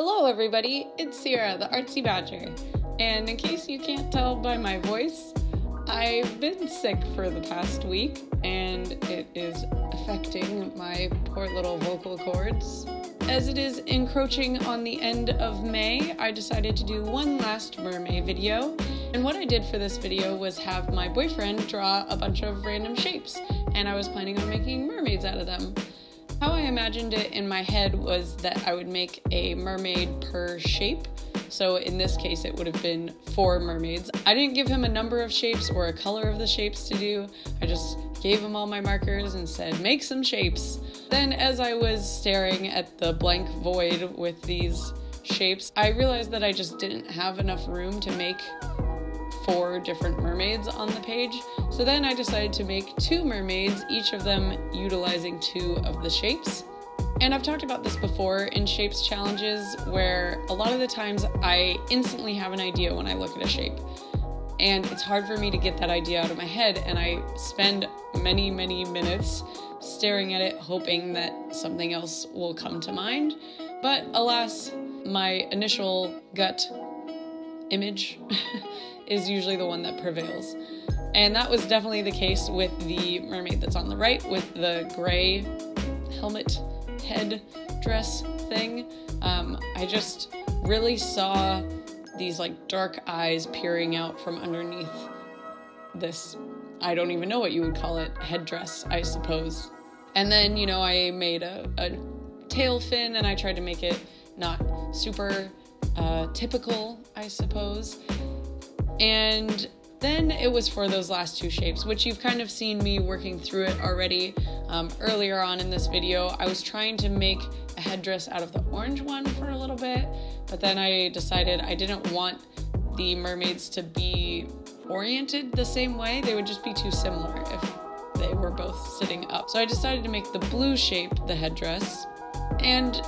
Hello, everybody. It's Sierra, the Artsy Badger. And in case you can't tell by my voice, I've been sick for the past week and it is affecting my poor little vocal cords. As it is encroaching on the end of May, I decided to do one last mermaid video. And what I did for this video was have my boyfriend draw a bunch of random shapes, and I was planning on making mermaids out of them. How I imagined it in my head was that I would make a mermaid per shape. So in this case, it would have been four mermaids. I didn't give him a number of shapes or a color of the shapes to do. I just gave him all my markers and said, make some shapes. Then as I was staring at the blank void with these shapes, I realized that I just didn't have enough room to make four different mermaids on the page. So then I decided to make two mermaids, each of them utilizing two of the shapes. And I've talked about this before in shapes challenges where a lot of the times I instantly have an idea when I look at a shape. And it's hard for me to get that idea out of my head, and I spend many, many minutes staring at it, hoping that something else will come to mind. But alas, my initial gut image is usually the one that prevails. And that was definitely the case with the mermaid that's on the right with the gray helmet head dress thing. Um, I just really saw these like dark eyes peering out from underneath this, I don't even know what you would call it, headdress, I suppose. And then, you know, I made a, a tail fin and I tried to make it not super uh, typical, I suppose. And then it was for those last two shapes, which you've kind of seen me working through it already um, earlier on in this video. I was trying to make a headdress out of the orange one for a little bit, but then I decided I didn't want the mermaids to be oriented the same way. They would just be too similar if they were both sitting up. So I decided to make the blue shape the headdress. And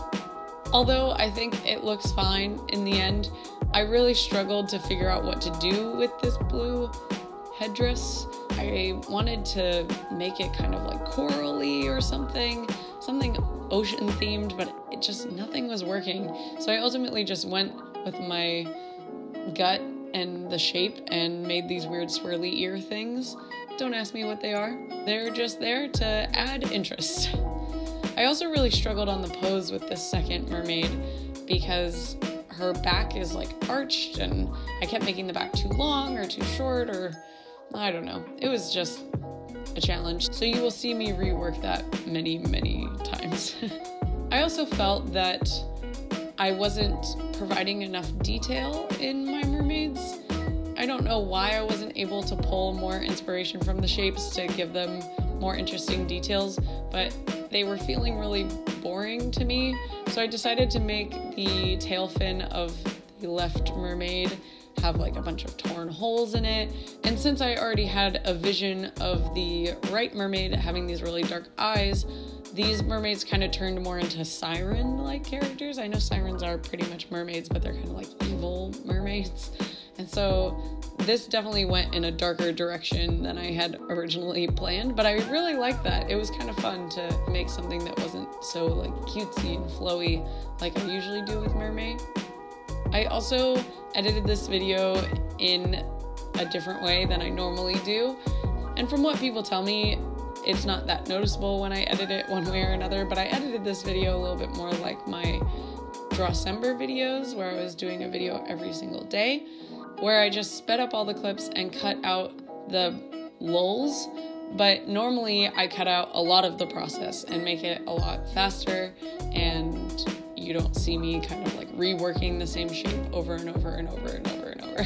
although I think it looks fine in the end, I really struggled to figure out what to do with this blue headdress. I wanted to make it kind of like corally or something, something ocean themed, but it just nothing was working. So I ultimately just went with my gut and the shape and made these weird swirly ear things. Don't ask me what they are. They're just there to add interest. I also really struggled on the pose with this second mermaid because her back is like arched and I kept making the back too long or too short or I don't know. It was just a challenge. So you will see me rework that many, many times. I also felt that I wasn't providing enough detail in my mermaids. I don't know why I wasn't able to pull more inspiration from the shapes to give them more interesting details, but they were feeling really boring to me. So I decided to make the tail fin of the left mermaid have like a bunch of torn holes in it. And since I already had a vision of the right mermaid having these really dark eyes, these mermaids kind of turned more into siren like characters. I know sirens are pretty much mermaids, but they're kind of like evil mermaids. And so this definitely went in a darker direction than I had originally planned, but I really liked that. It was kind of fun to make something that wasn't so like cutesy and flowy like I usually do with Mermaid. I also edited this video in a different way than I normally do. And from what people tell me, it's not that noticeable when I edit it one way or another, but I edited this video a little bit more like my Drawcember videos where I was doing a video every single day where I just sped up all the clips and cut out the lulls. But normally I cut out a lot of the process and make it a lot faster, and you don't see me kind of like reworking the same shape over and over and over and over and over.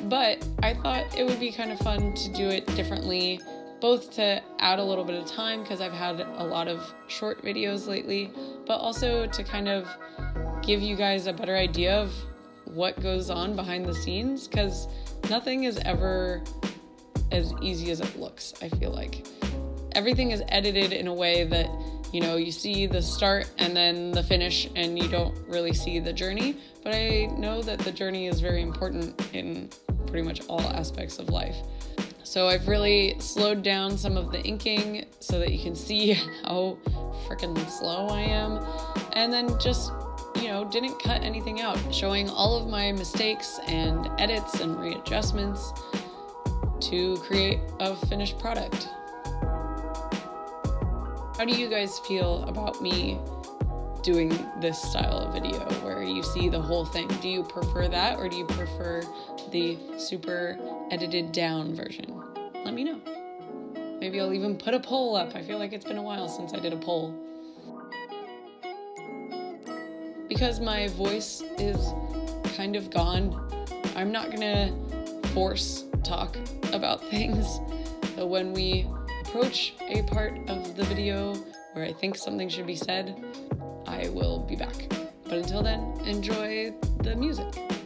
but I thought it would be kind of fun to do it differently, both to add a little bit of time because I've had a lot of short videos lately, but also to kind of give you guys a better idea of what goes on behind the scenes because nothing is ever as easy as it looks, I feel like. Everything is edited in a way that, you know, you see the start and then the finish and you don't really see the journey. But I know that the journey is very important in pretty much all aspects of life. So I've really slowed down some of the inking so that you can see how freaking slow I am. And then just you know, didn't cut anything out, showing all of my mistakes and edits and readjustments to create a finished product. How do you guys feel about me doing this style of video where you see the whole thing? Do you prefer that or do you prefer the super edited down version? Let me know. Maybe I'll even put a poll up. I feel like it's been a while since I did a poll. Because my voice is kind of gone, I'm not gonna force talk about things. So when we approach a part of the video where I think something should be said, I will be back. But until then, enjoy the music.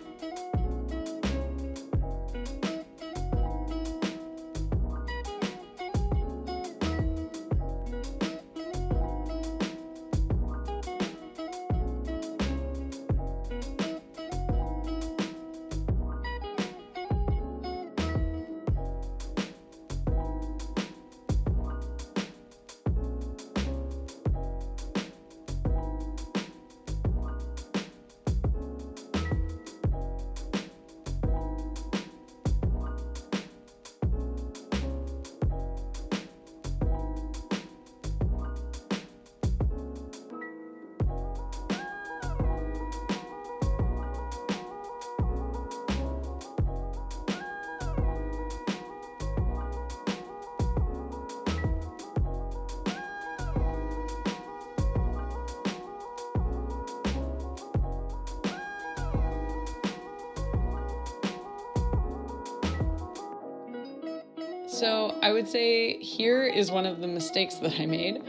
So I would say here is one of the mistakes that I made.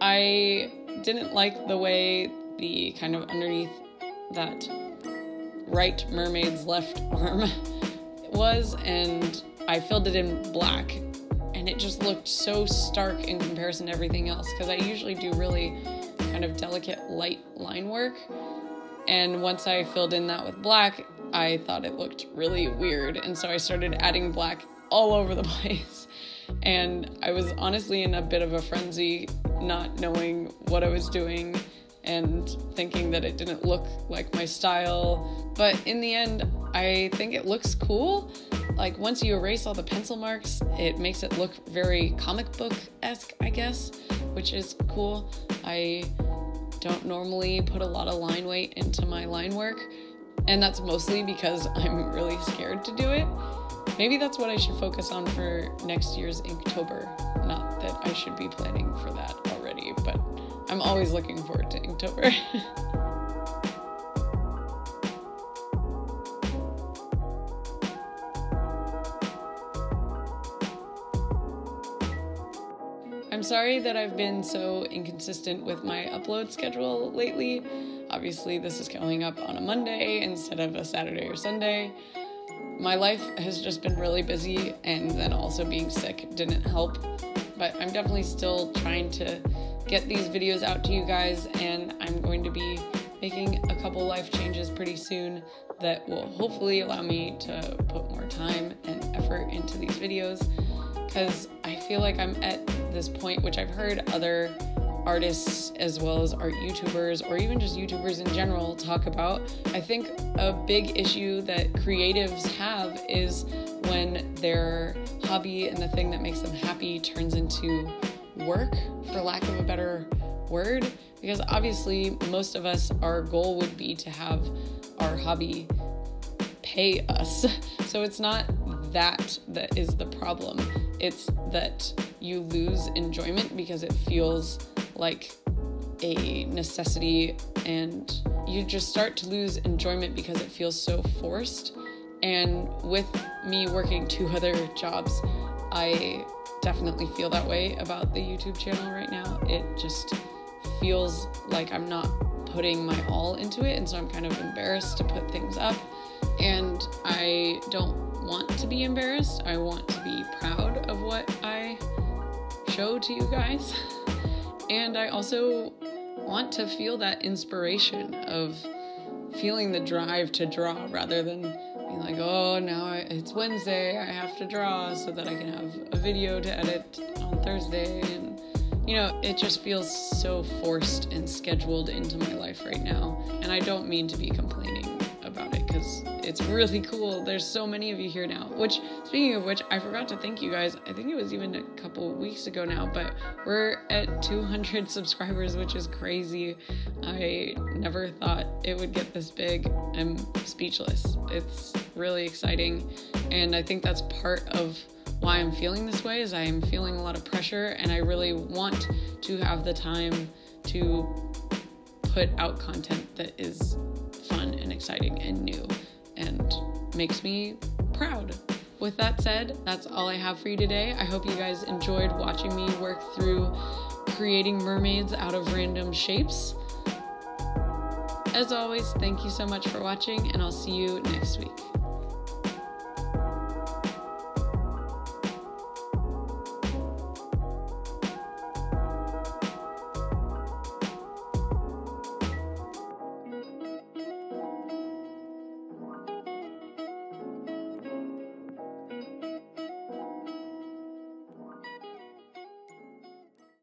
I didn't like the way the kind of underneath that right mermaid's left arm was, and I filled it in black, and it just looked so stark in comparison to everything else because I usually do really kind of delicate light line work. And once I filled in that with black, I thought it looked really weird, and so I started adding black all over the place. And I was honestly in a bit of a frenzy, not knowing what I was doing and thinking that it didn't look like my style. But in the end, I think it looks cool. Like once you erase all the pencil marks, it makes it look very comic book esque, I guess, which is cool. I don't normally put a lot of line weight into my line work, and that's mostly because I'm really scared to do it. Maybe that's what I should focus on for next year's Inktober. Not that I should be planning for that already, but I'm always looking forward to Inktober. I'm sorry that I've been so inconsistent with my upload schedule lately. Obviously, this is going up on a Monday instead of a Saturday or Sunday my life has just been really busy, and then also being sick didn't help. But I'm definitely still trying to get these videos out to you guys, and I'm going to be making a couple life changes pretty soon that will hopefully allow me to put more time and effort into these videos because I feel like I'm at this point, which I've heard other artists as well as art YouTubers or even just YouTubers in general talk about. I think a big issue that creatives have is when their hobby and the thing that makes them happy turns into work, for lack of a better word. Because obviously, most of us, our goal would be to have our hobby pay us. So it's not that that is the problem. It's that you lose enjoyment because it feels like a necessity and you just start to lose enjoyment because it feels so forced. And with me working two other jobs, I definitely feel that way about the YouTube channel right now. It just feels like I'm not putting my all into it, and so I'm kind of embarrassed to put things up. And I don't want to be embarrassed. I want to be proud of what I show to you guys. And I also want to feel that inspiration of feeling the drive to draw rather than being like, oh, now it's Wednesday, I have to draw so that I can have a video to edit on Thursday and you know, it just feels so forced and scheduled into my life right now. And I don't mean to be complaining about it because it's really cool. There's so many of you here now. Which, speaking of which, I forgot to thank you guys. I think it was even a couple weeks ago now, but we're at 200 subscribers, which is crazy. I never thought it would get this big. I'm speechless. It's really exciting. And I think that's part of why I'm feeling this way is I am feeling a lot of pressure and I really want to have the time to put out content that is exciting and new and makes me proud. With that said, that's all I have for you today. I hope you guys enjoyed watching me work through creating mermaids out of random shapes. As always, thank you so much for watching, and I'll see you next week.